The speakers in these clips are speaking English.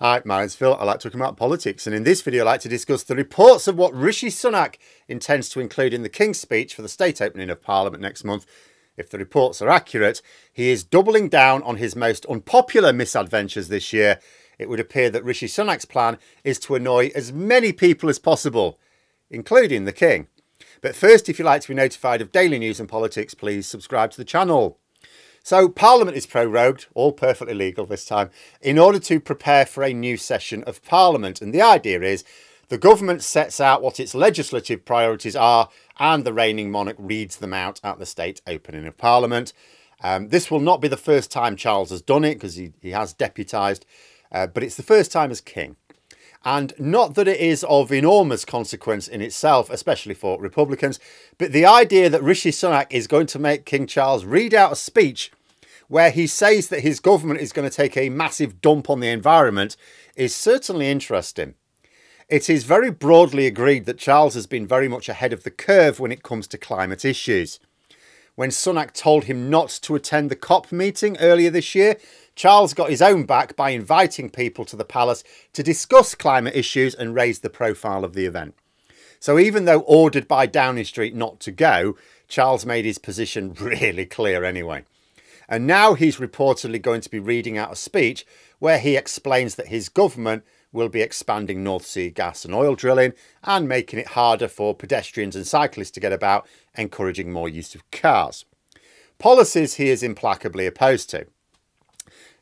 Hi, my name's Phil. I like talking about politics, and in this video, I'd like to discuss the reports of what Rishi Sunak intends to include in the King's speech for the state opening of Parliament next month. If the reports are accurate, he is doubling down on his most unpopular misadventures this year. It would appear that Rishi Sunak's plan is to annoy as many people as possible, including the King. But first, if you'd like to be notified of daily news and politics, please subscribe to the channel. So, Parliament is prorogued, all perfectly legal this time, in order to prepare for a new session of Parliament. And the idea is the government sets out what its legislative priorities are, and the reigning monarch reads them out at the state opening of Parliament. Um, this will not be the first time Charles has done it because he, he has deputised, uh, but it's the first time as king. And not that it is of enormous consequence in itself, especially for Republicans, but the idea that Rishi Sunak is going to make King Charles read out a speech where he says that his government is going to take a massive dump on the environment is certainly interesting. It is very broadly agreed that Charles has been very much ahead of the curve when it comes to climate issues. When Sunak told him not to attend the COP meeting earlier this year, Charles got his own back by inviting people to the palace to discuss climate issues and raise the profile of the event. So even though ordered by Downing Street not to go, Charles made his position really clear anyway. And now he's reportedly going to be reading out a speech where he explains that his government will be expanding North Sea gas and oil drilling and making it harder for pedestrians and cyclists to get about, encouraging more use of cars. Policies he is implacably opposed to.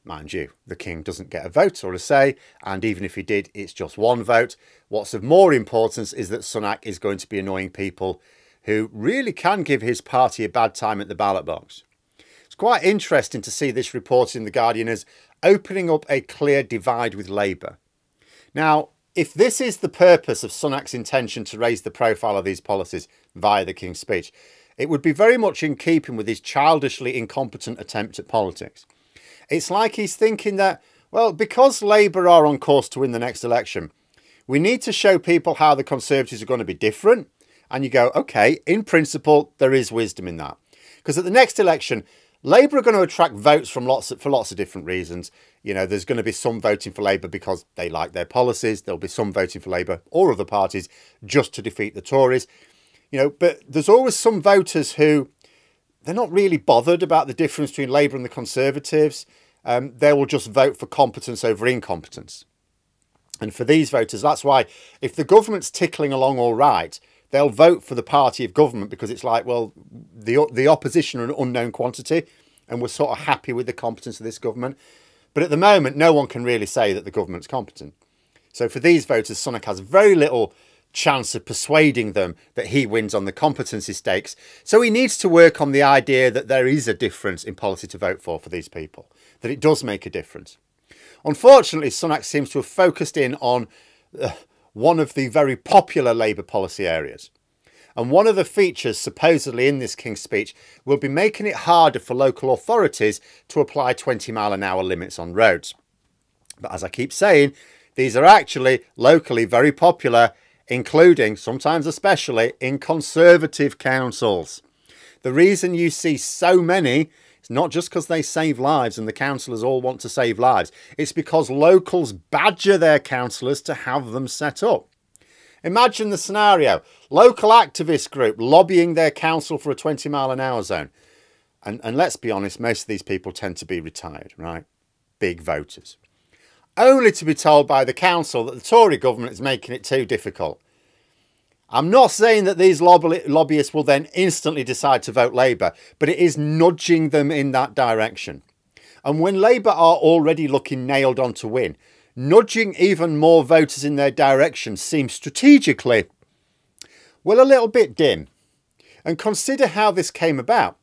Mind you, the king doesn't get a vote or a say, and even if he did, it's just one vote. What's of more importance is that Sunak is going to be annoying people who really can give his party a bad time at the ballot box It's quite interesting to see this report in The Guardian as opening up a clear divide with Labour. Now, if this is the purpose of Sunak's intention to raise the profile of these policies via the King's speech, it would be very much in keeping with his childishly incompetent attempt at politics. It's like he's thinking that, well, because Labour are on course to win the next election, we need to show people how the Conservatives are going to be different. And you go, okay, in principle, there is wisdom in that. Because at the next election, Labour are going to attract votes from lots of, for lots of different reasons. You know, there's going to be some voting for Labour because they like their policies. There'll be some voting for Labour or other parties just to defeat the Tories. You know, but there's always some voters who they're not really bothered about the difference between Labour and the Conservatives. Um, they will just vote for competence over incompetence. And for these voters, that's why if the government's tickling along all right, they'll vote for the party of government because it's like, well, the the opposition are an unknown quantity, and we're sort of happy with the competence of this government. But at the moment, no one can really say that the government's competent. So for these voters, Sunak has very little chance of persuading them that he wins on the competency stakes. So he needs to work on the idea that there is a difference in policy to vote for for these people, that it does make a difference. Unfortunately, Sunak seems to have focused in on uh, one of the very popular Labour policy areas. And one of the features supposedly in this King's speech will be making it harder for local authorities to apply 20 mile an hour limits on roads. But as I keep saying, these are actually locally very popular, including, sometimes especially, in Conservative councils. The reason you see so many it's not just because they save lives and the councillors all want to save lives. It's because locals badger their councillors to have them set up. Imagine the scenario. Local activist group lobbying their council for a 20 mile an hour zone. And, and let's be honest, most of these people tend to be retired, right? Big voters. Only to be told by the council that the Tory government is making it too difficult. I'm not saying that these lobby lobbyists will then instantly decide to vote Labour, but it is nudging them in that direction. And when Labour are already looking nailed on to win, nudging even more voters in their direction seems strategically, well, a little bit dim. And consider how this came about.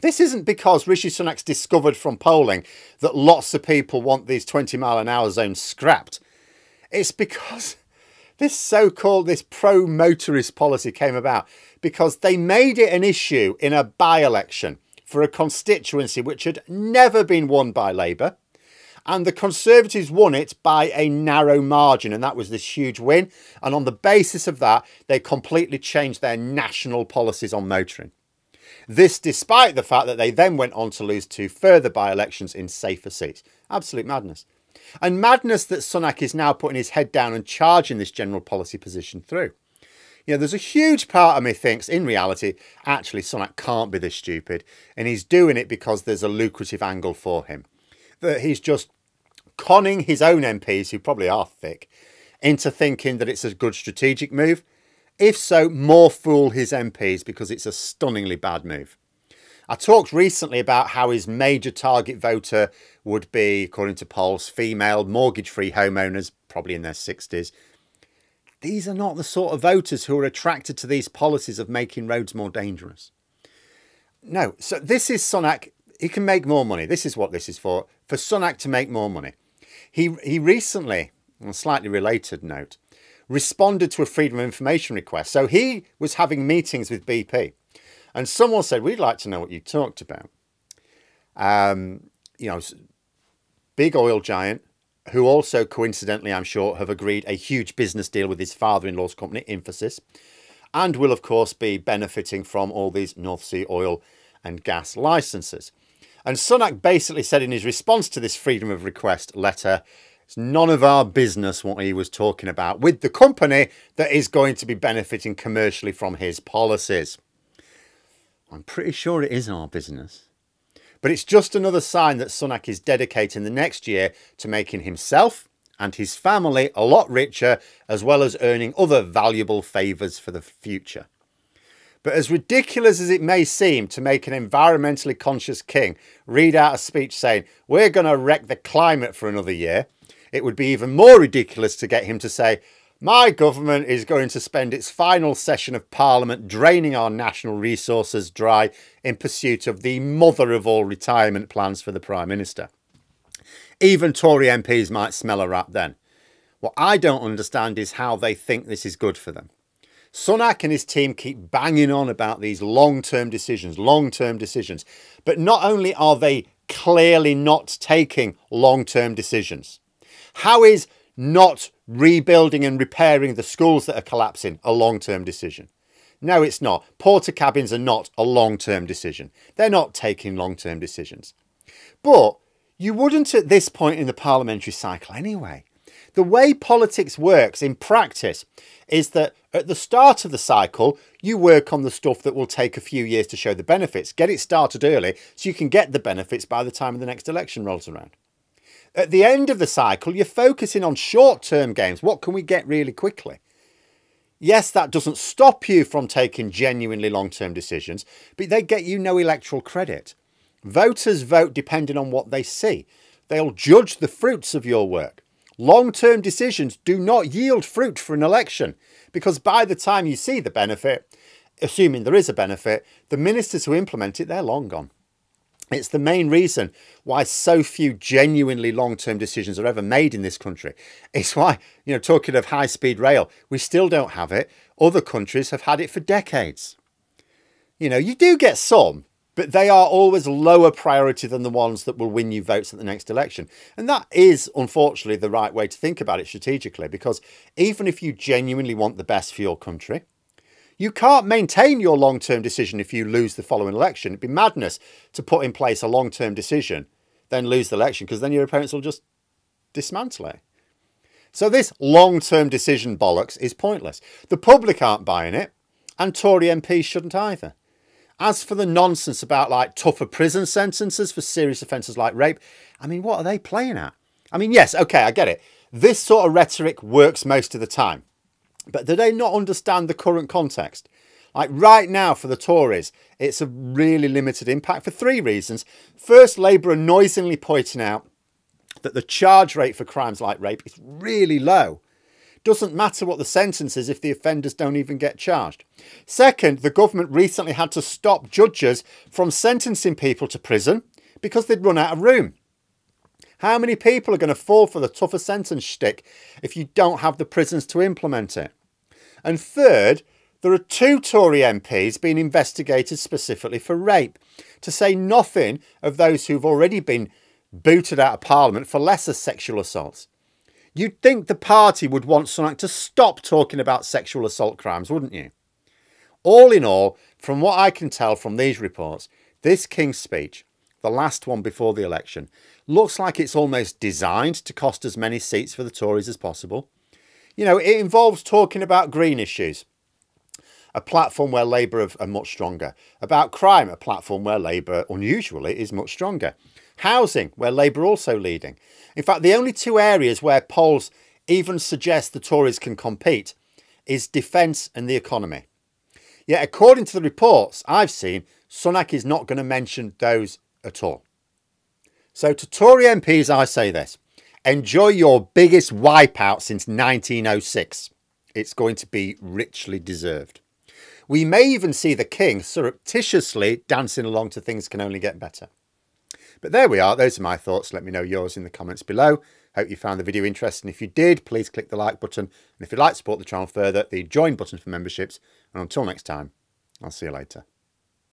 This isn't because Rishi Sunak's discovered from polling that lots of people want these 20 mile an hour zones scrapped. It's because this so-called, this pro-motorist policy came about because they made it an issue in a by-election for a constituency which had never been won by Labour. And the Conservatives won it by a narrow margin, and that was this huge win. And on the basis of that, they completely changed their national policies on motoring. This despite the fact that they then went on to lose two further by elections in safer seats. Absolute madness. And madness that Sunak is now putting his head down and charging this general policy position through. You know, there's a huge part of me thinks, in reality, actually, Sunak can't be this stupid, and he's doing it because there's a lucrative angle for him. That he's just conning his own MPs, who probably are thick, into thinking that it's a good strategic move. If so, more fool his MPs because it's a stunningly bad move. I talked recently about how his major target voter would be, according to polls, female mortgage free homeowners, probably in their 60s, these are not the sort of voters who are attracted to these policies of making roads more dangerous. No, so this is Sunak. He can make more money. This is what this is for. For Sunak to make more money. He, he recently, on a slightly related note, responded to a Freedom of Information request. So he was having meetings with BP. And someone said, We'd like to know what you talked about. Um, you know, big oil giant who also coincidentally, I'm sure, have agreed a huge business deal with his father-in-law's company, Infosys, and will of course be benefiting from all these North Sea oil and gas licenses. And Sunak basically said in his response to this freedom of request letter, it's none of our business what he was talking about with the company that is going to be benefiting commercially from his policies. I'm pretty sure it is our business. But it's just another sign that Sunak is dedicating the next year to making himself and his family a lot richer, as well as earning other valuable favours for the future. But as ridiculous as it may seem to make an environmentally conscious king read out a speech saying, We're going to wreck the climate for another year, it would be even more ridiculous to get him to say, my government is going to spend its final session of Parliament draining our national resources dry in pursuit of the mother of all retirement plans for the Prime Minister. Even Tory MPs might smell a rat then. What I don't understand is how they think this is good for them. Sunak and his team keep banging on about these long-term decisions, long-term decisions. But not only are they clearly not taking long-term decisions, how is not rebuilding and repairing the schools that are collapsing a long-term decision. No, it's not. Portakabins are not a long-term decision. They're not taking long-term decisions. But you wouldn't at this point in the parliamentary cycle anyway. The way politics works in practice is that at the start of the cycle, you work on the stuff that will take a few years to show the benefits. Get it started early so you can get the benefits by the time the next election rolls around. At the end of the cycle, you're focusing on short term games. What can we get really quickly? Yes, that doesn't stop you from taking genuinely long term decisions, but they get you no electoral credit. Voters vote depending on what they see. They'll judge the fruits of your work. Long term decisions do not yield fruit for an election because by the time you see the benefit, assuming there is a benefit, the ministers who implement it, they're long gone. It's the main reason why so few genuinely long-term decisions are ever made in this country. It's why, you know, talking of high-speed rail, we still don't have it. Other countries have had it for decades. You know, you do get some, but they are always lower priority than the ones that will win you votes at the next election. And that is, unfortunately, the right way to think about it strategically, because even if you genuinely want the best for your country, you can't maintain your long term decision if you lose the following election. It'd be madness to put in place a long term decision, then lose the election, because then your opponents will just dismantle it. So this long term decision bollocks is pointless. The public aren't buying it, and Tory MPs shouldn't either. As for the nonsense about like tougher prison sentences for serious offences like rape, I mean, what are they playing at? I mean, yes, okay, I get it. This sort of rhetoric works most of the time. But do they not understand the current context? Like right now for the Tories, it's a really limited impact for three reasons. First, Labour are noisily pointing out that the charge rate for crimes like rape is really low. Doesn't matter what the sentence is if the offenders don't even get charged. Second, the government recently had to stop judges from sentencing people to prison because they'd run out of room. How many people are going to fall for the tougher sentence shtick if you don't have the prisons to implement it? And third, there are two Tory MPs being investigated specifically for rape, to say nothing of those who've already been booted out of Parliament for lesser sexual assaults. You'd think the party would want Sunak to stop talking about sexual assault crimes, wouldn't you? All in all, from what I can tell from these reports, this King's speech, the last one before the election, looks like it's almost designed to cost as many seats for the Tories as possible. You know, it involves talking about green issues, a platform where Labour are much stronger. About crime, a platform where Labour, unusually, is much stronger. Housing, where Labour also leading. In fact, the only two areas where polls even suggest the Tories can compete is defence and the economy. Yet, according to the reports I've seen, Sunak is not going to mention those at all. So, to Tory MPs, I say this enjoy your biggest wipeout since 1906. It's going to be richly deserved. We may even see the King surreptitiously dancing along to Things Can Only Get Better. But there we are. Those are my thoughts. Let me know yours in the comments below. Hope you found the video interesting. If you did, please click the like button. And if you'd like to support the channel further, the join button for memberships. And until next time, I'll see you later.